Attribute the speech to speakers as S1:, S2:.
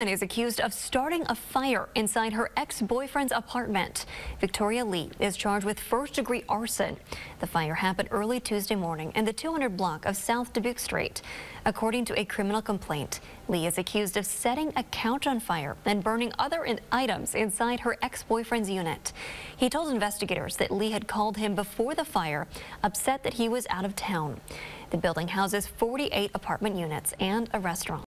S1: and is accused of starting a fire inside her ex-boyfriend's apartment. Victoria Lee is charged with first-degree arson. The fire happened early Tuesday morning in the 200 block of South Dubuque Street. According to a criminal complaint, Lee is accused of setting a couch on fire and burning other in items inside her ex-boyfriend's unit. He told investigators that Lee had called him before the fire, upset that he was out of town. The building houses 48 apartment units and a restaurant.